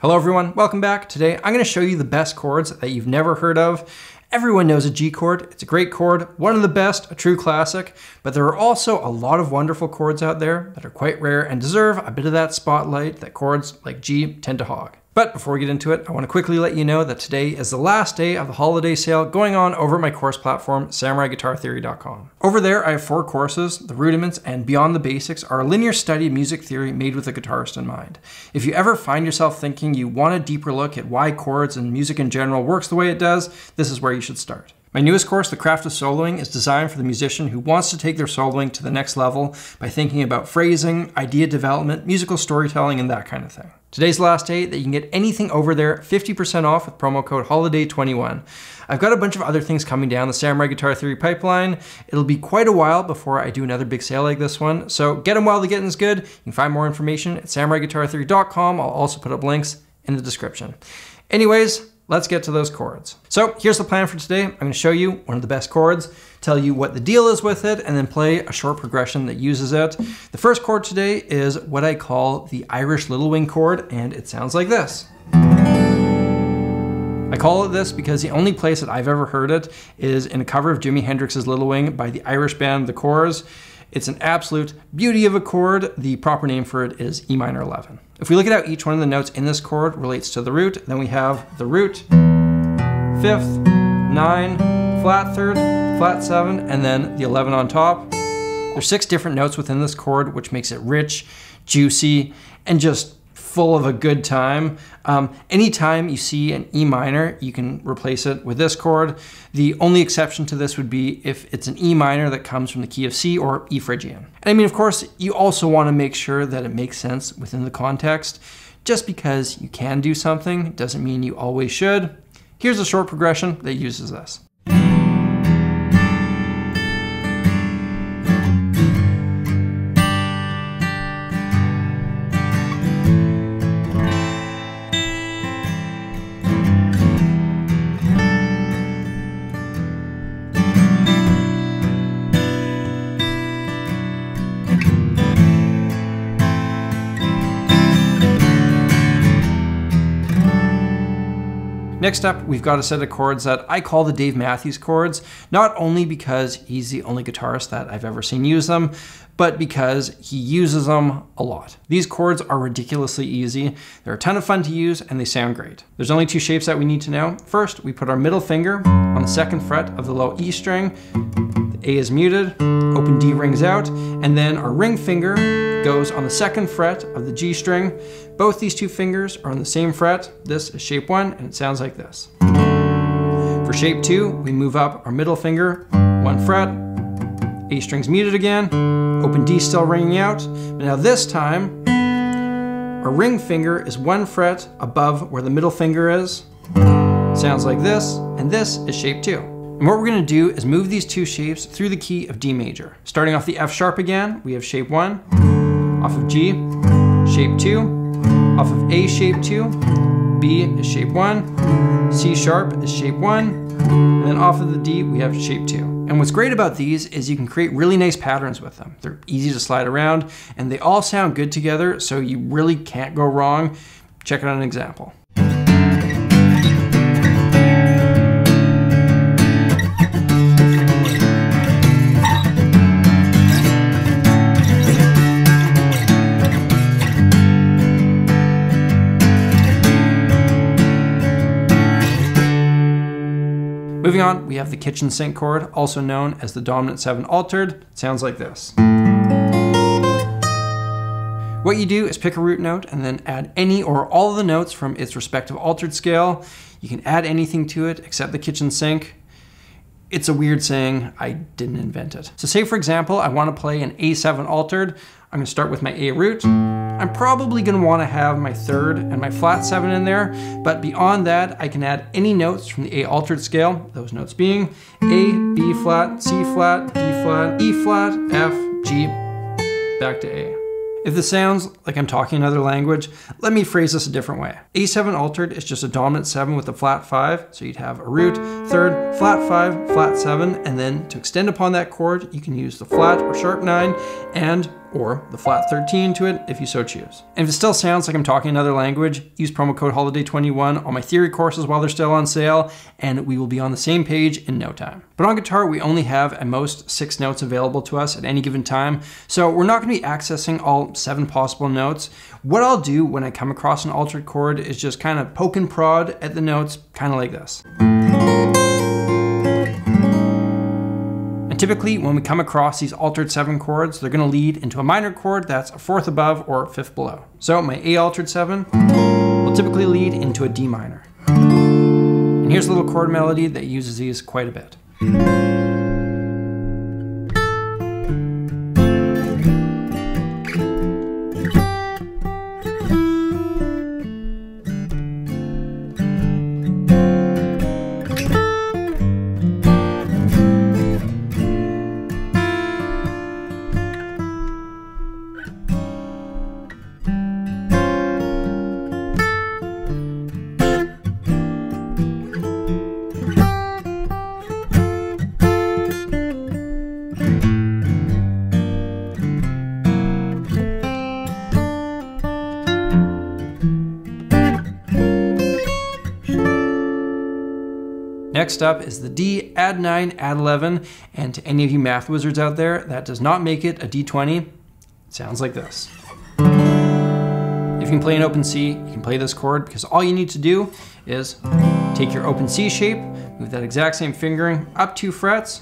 Hello everyone, welcome back. Today I'm going to show you the best chords that you've never heard of. Everyone knows a G chord, it's a great chord, one of the best, a true classic, but there are also a lot of wonderful chords out there that are quite rare and deserve a bit of that spotlight that chords like G tend to hog. But before we get into it, I want to quickly let you know that today is the last day of the holiday sale going on over my course platform, samuraiguitartheory.com. Over there, I have four courses. The Rudiments and Beyond the Basics are a linear study of music theory made with a guitarist in mind. If you ever find yourself thinking you want a deeper look at why chords and music in general works the way it does, this is where you should start. My newest course, The Craft of Soloing, is designed for the musician who wants to take their soloing to the next level by thinking about phrasing, idea development, musical storytelling, and that kind of thing. Today's the last day that you can get anything over there 50% off with promo code HOLIDAY21. I've got a bunch of other things coming down the Samurai Guitar Theory pipeline. It'll be quite a while before I do another big sale like this one, so get them while the getting's good. You can find more information at samuraiguitartheory.com. I'll also put up links in the description. Anyways, let's get to those chords. So here's the plan for today. I'm gonna show you one of the best chords, tell you what the deal is with it, and then play a short progression that uses it. The first chord today is what I call the Irish Little Wing chord, and it sounds like this. I call it this because the only place that I've ever heard it is in a cover of Jimi Hendrix's Little Wing by the Irish band The Corrs. It's an absolute beauty of a chord. The proper name for it is E minor 11. If we look at how each one of the notes in this chord relates to the root, then we have the root, fifth, nine, flat third, flat seven, and then the 11 on top. There's six different notes within this chord, which makes it rich, juicy, and just full of a good time. Um, anytime you see an E minor, you can replace it with this chord. The only exception to this would be if it's an E minor that comes from the key of C or E Phrygian. And I mean, of course, you also want to make sure that it makes sense within the context. Just because you can do something doesn't mean you always should. Here's a short progression that uses this. Next up, we've got a set of chords that I call the Dave Matthews chords, not only because he's the only guitarist that I've ever seen use them, but because he uses them a lot. These chords are ridiculously easy, they're a ton of fun to use, and they sound great. There's only two shapes that we need to know. First, we put our middle finger on the second fret of the low E string, the A is muted, open D rings out, and then our ring finger goes on the second fret of the G string. Both these two fingers are on the same fret. This is shape one, and it sounds like this. For shape two, we move up our middle finger, one fret, A string's muted again, open D still ringing out. But now this time, our ring finger is one fret above where the middle finger is. Sounds like this, and this is shape two. And what we're gonna do is move these two shapes through the key of D major. Starting off the F sharp again, we have shape one, off of G, shape two, off of A shape two, B is shape one, C sharp is shape one, and then off of the D we have shape two. And what's great about these is you can create really nice patterns with them. They're easy to slide around and they all sound good together, so you really can't go wrong. Check out an example. Moving on, we have the kitchen sink chord, also known as the dominant 7 altered. It sounds like this. What you do is pick a root note and then add any or all of the notes from its respective altered scale. You can add anything to it except the kitchen sink. It's a weird saying, I didn't invent it. So say for example, I wanna play an A7 altered. I'm gonna start with my A root. I'm probably gonna wanna have my third and my flat seven in there, but beyond that, I can add any notes from the A altered scale, those notes being A, B flat, C flat, D flat, E flat, F, G, back to A. If this sounds like I'm talking another language, let me phrase this a different way. A7 altered is just a dominant 7 with a flat 5, so you'd have a root, third, flat 5, flat 7, and then to extend upon that chord, you can use the flat or sharp 9 and or the flat 13 to it if you so choose. And if it still sounds like I'm talking another language, use promo code HOLIDAY21 on my theory courses while they're still on sale, and we will be on the same page in no time. But on guitar, we only have at most six notes available to us at any given time, so we're not gonna be accessing all seven possible notes. What I'll do when I come across an altered chord is just kind of poke and prod at the notes, kind of like this. Typically when we come across these altered seven chords, they're gonna lead into a minor chord that's a fourth above or fifth below. So my A altered seven will typically lead into a D minor. And here's a little chord melody that uses these quite a bit. Next up is the D, add 9, add 11, and to any of you math wizards out there, that does not make it a D20. It sounds like this. If you can play an open C, you can play this chord because all you need to do is take your open C shape, move that exact same fingering up two frets,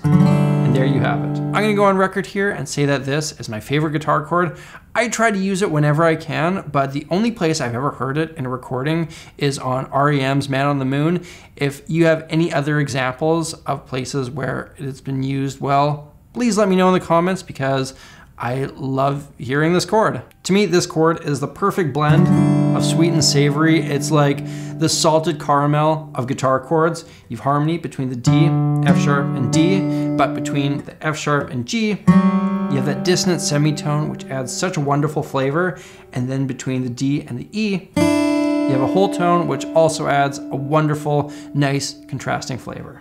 and there you have it. I'm gonna go on record here and say that this is my favorite guitar chord. I try to use it whenever I can, but the only place I've ever heard it in a recording is on REM's Man on the Moon. If you have any other examples of places where it's been used well, please let me know in the comments because I love hearing this chord. To me, this chord is the perfect blend of sweet and savory. It's like the salted caramel of guitar chords. You've harmony between the D, F sharp, and D, but between the F sharp and G, you have that dissonant semitone, which adds such a wonderful flavor. And then between the D and the E, you have a whole tone, which also adds a wonderful, nice, contrasting flavor.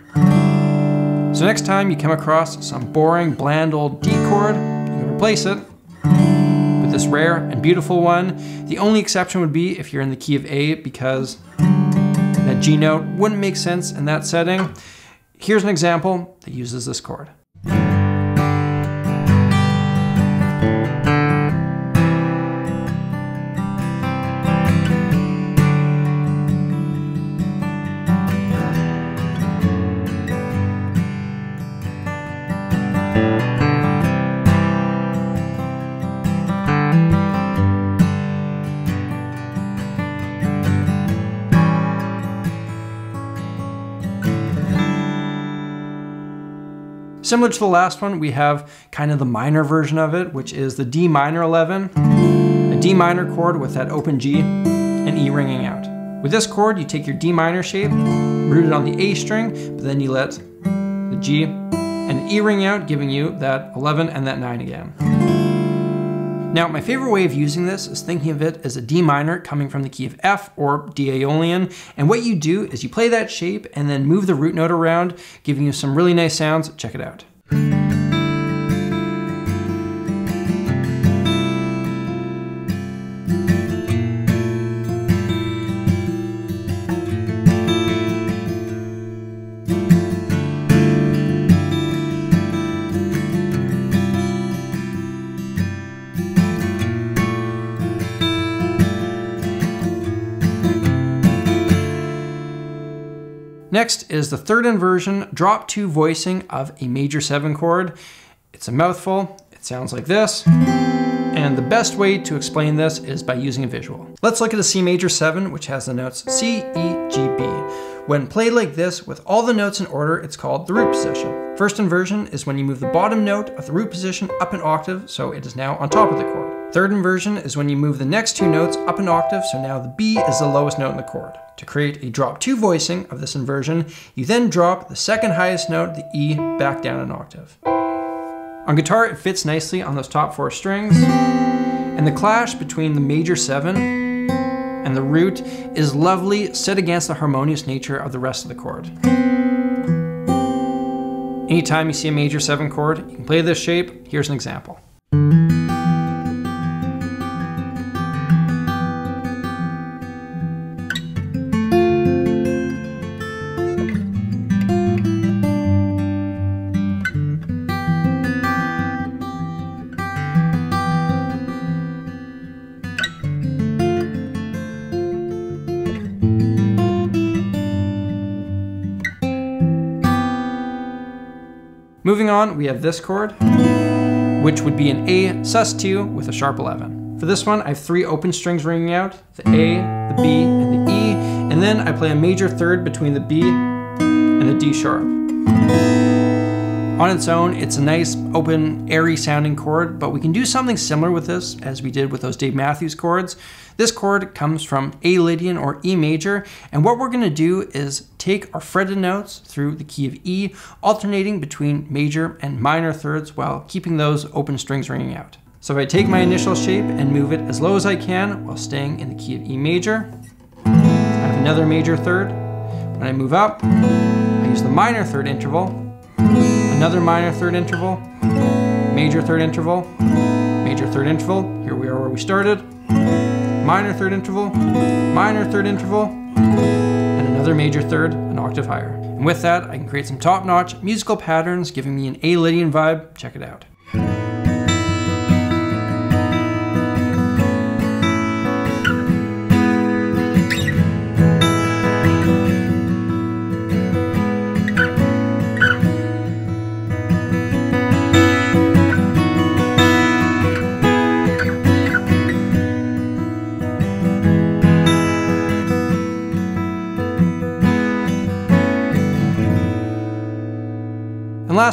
So next time you come across some boring, bland old D chord, replace it with this rare and beautiful one. The only exception would be if you're in the key of A because that G note wouldn't make sense in that setting. Here's an example that uses this chord. Similar to the last one, we have kind of the minor version of it, which is the D minor 11, a D minor chord with that open G and E ringing out. With this chord, you take your D minor shape, root it on the A string, but then you let the G and E ring out, giving you that 11 and that 9 again. Now, my favorite way of using this is thinking of it as a D minor coming from the key of F or D Aeolian. And what you do is you play that shape and then move the root note around, giving you some really nice sounds. Check it out. Next is the third inversion, drop two voicing of a major seven chord. It's a mouthful, it sounds like this. And the best way to explain this is by using a visual. Let's look at a C major 7, which has the notes C, E, G, B. When played like this, with all the notes in order, it's called the root position. First inversion is when you move the bottom note of the root position up an octave, so it is now on top of the chord. Third inversion is when you move the next two notes up an octave, so now the B is the lowest note in the chord. To create a drop two voicing of this inversion, you then drop the second highest note, the E, back down an octave. On guitar, it fits nicely on those top four strings, and the clash between the major seven and the root is lovely set against the harmonious nature of the rest of the chord. Anytime you see a major seven chord, you can play this shape. Here's an example. Moving on, we have this chord, which would be an A sus2 with a sharp 11. For this one, I have three open strings ringing out, the A, the B, and the E, and then I play a major third between the B and the D sharp. On its own, it's a nice, open, airy sounding chord, but we can do something similar with this as we did with those Dave Matthews chords. This chord comes from A Lydian or E major, and what we're gonna do is take our fretted notes through the key of E, alternating between major and minor thirds while keeping those open strings ringing out. So if I take my initial shape and move it as low as I can while staying in the key of E major, I have another major third. When I move up, I use the minor third interval another minor third interval, major third interval, major third interval. Here we are where we started. Minor third interval, minor third interval, and another major third, an octave higher. And with that, I can create some top-notch musical patterns giving me an A-Lydian vibe. Check it out.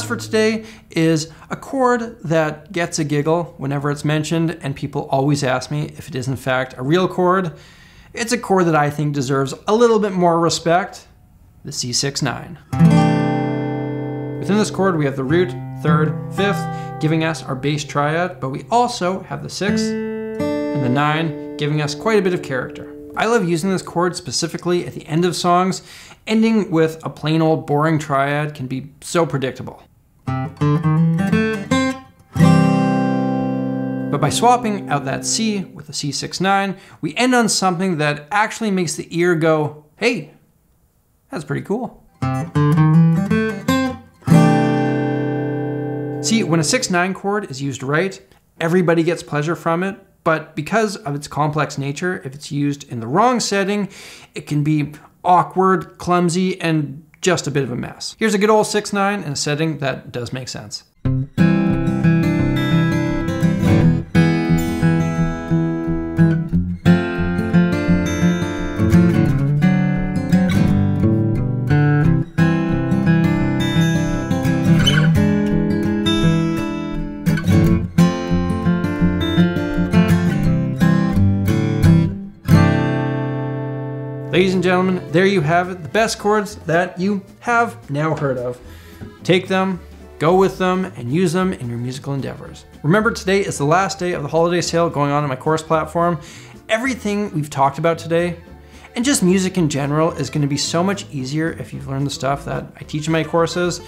For today is a chord that gets a giggle whenever it's mentioned, and people always ask me if it is in fact a real chord. It's a chord that I think deserves a little bit more respect, the C6-9. Within this chord, we have the root, third, fifth, giving us our bass triad, but we also have the sixth and the nine, giving us quite a bit of character. I love using this chord specifically at the end of songs. Ending with a plain old boring triad can be so predictable. But by swapping out that C with a C6-9, we end on something that actually makes the ear go, hey, that's pretty cool. See, when a 6-9 chord is used right, everybody gets pleasure from it, but because of its complex nature, if it's used in the wrong setting, it can be awkward, clumsy, and just a bit of a mess. Here's a good old 6-9 in a setting that does make sense. Ladies and gentlemen, there you have it, the best chords that you have now heard of. Take them, go with them, and use them in your musical endeavors. Remember, today is the last day of the holiday sale going on on my course platform. Everything we've talked about today, and just music in general, is gonna be so much easier if you've learned the stuff that I teach in my courses.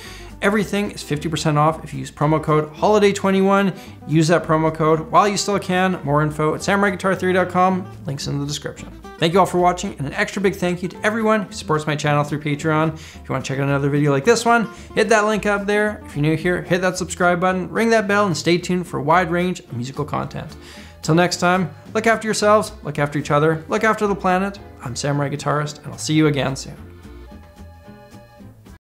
Everything is 50% off if you use promo code HOLIDAY21. Use that promo code while you still can. More info at samuraiguitartheory.com. Links in the description. Thank you all for watching, and an extra big thank you to everyone who supports my channel through Patreon. If you want to check out another video like this one, hit that link up there. If you're new here, hit that subscribe button, ring that bell, and stay tuned for a wide range of musical content. Till next time, look after yourselves, look after each other, look after the planet. I'm Samurai Guitarist, and I'll see you again soon.